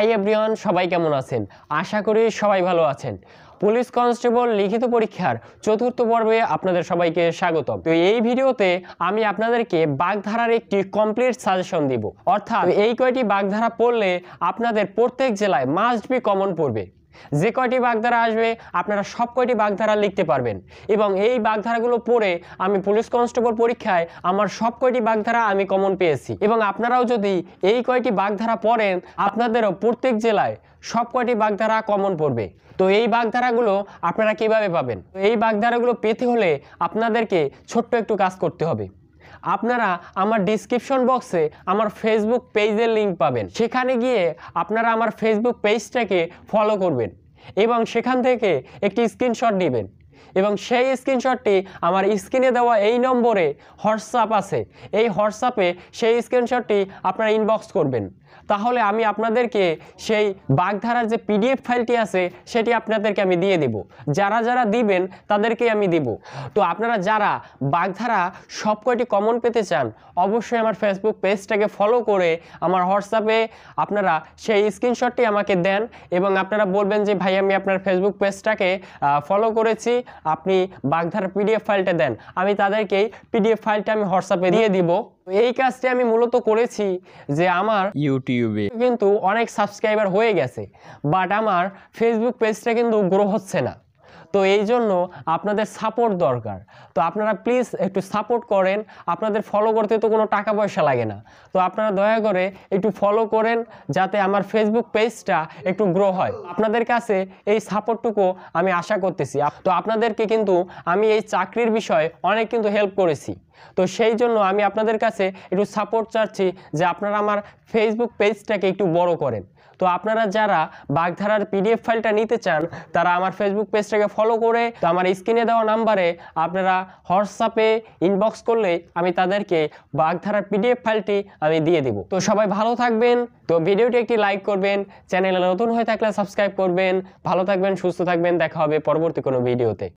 Hi everyone সবাই কেমন আছেন? আশা করি সবাই ভালো আছেন। পুলিশ কনস্টেবল লিখিত পরীক্ষার চতুর্থ পর্বে আপনাদের সবাইকে স্বাগত তো এই ভিডিওতে আমি আপনাদেরকে বাগধারার একটি কমপ্লিট সাজেশন দিব। অর্থাৎ এই কয়টি বাগধারা পড়লে আপনাদের প্রত্যেক জেলায় মাস্ট বি কমন পড়বে। যে কয়টি বাগধারা আসবে, আপনারা সব কয়টি বাগধারা লিখতে পারবেন। এবং এই বাগধারাগুলো পড়ে আমি পুলিশ কনস্টেবল পরীক্ষায় আমার সব কয়টি বাগধারা আমি কমন পেয়েছি। এবং আপনারাও যদি এই কয়টি বাগধারা পড়েন, আপনাদেরও প্রত্যেক জেলায় সব কয়টি বাগধারা কমন পড়বে। তো এই বাগধারাগুলো আপনারা কীভাবে পাবেন? এই বাগধারাগুলো পেতে হলে আপনাদেরকে ছোট্ট একটু কাজ করতে হবে। আপনারা আমার ডিসক্রিপশন বক্সে আমার ফেসবুক পেজের লিঙ্ক পাবেন। সেখানে গিয়ে আপনারা আমার ফেসবুক পেজটাকে ফলো করবেন এবং সেখান থেকে একটি স্ক্রিনশট নেবেন এবং সেই স্ক্রিনশটটি আমার স্ক্রিনে দেওয়া এই নম্বরে হোয়াটসঅ্যাপ আছে। এই হোয়াটসঅ্যাপে সেই স্ক্রিনশটটি আপনারা ইনবক্স করবেন। তাহলে আমি আপনাদেরকে সেই বাগধারার যে পিডিএফ ফাইলটি আছে, সেটি আপনাদেরকে আমি দিয়ে দেব। যারা যারা দিবেন তাদেরকে আমি দিব। তো আপনারা যারা বাগধারা সব কয়টি কমন পেতে চান, অবশ্যই আমার ফেসবুক পেজটাকে ফলো করে আমার হোয়াটসঅ্যাপে আপনারা সেই স্ক্রিনশটটি আমাকে দেন এবং আপনারা বলবেন যে, ভাই, আমি আপনার ফেসবুক পেজটাকে ফলো করেছি। আপনি বাগধার পিডিএফ ফাইলটা দেন আমি তাদেরকে পিডিএফ ফাইলটা আমি হোয়াটসঅ্যাপে দিয়ে দিব। এই কাজটি আমি মূলত করেছি যে আমার ইউটিউবে। কিন্তু অনেক সাবস্ক্রাইবার হয়ে গেছে বাট আমার ফেসবুক পেজটা কিন্তু গ্রো হচ্ছে না। তো এই জন্য আপনাদের সাপোর্ট দরকার। তো আপনারা প্লিজ একটু সাপোর্ট করেন। আপনাদের ফলো করতে তো কোনো টাকা পয়সা লাগে না। তো আপনারা দয়া করে একটু ফলো করেন যাতে আমার ফেসবুক পেজটা একটু গ্রো হয়। আপনাদের কাছে এই সাপোর্টটুকু আমি আশা করতেছি। তো আপনাদেরকে কিন্তু আমি এই চাকরির বিষয়ে অনেক কিন্তু হেল্প করেছি। তো সেই জন্য আমি আপনাদের কাছে একটু সাপোর্ট চাচ্ছি যে আপনারা আমার ফেসবুক পেজটাকে একটু বড় করেন। তো আপনারা যারা বাগধারার পিডিএফ ফাইলটা নিতে চান, তারা আমার ফেসবুক পেজটাকে ফলো করে, তো আমার স্ক্রিনে দেওয়া নাম্বারে আপনারা হোয়াটসঅ্যাপে ইনবক্স করলে আমি তাদেরকে বাগধারার পিডিএফ ফাইলটি আমি দিয়ে দেব। তো সবাই ভালো থাকবেন, তো ভিডিওটি একটি লাইক করবেন, চ্যানেলে নতুন হয়ে থাকলে সাবস্ক্রাইব করবেন, ভালো থাকবেন, সুস্থ থাকবেন, দেখা হবে পরবর্তী কোনো ভিডিওতে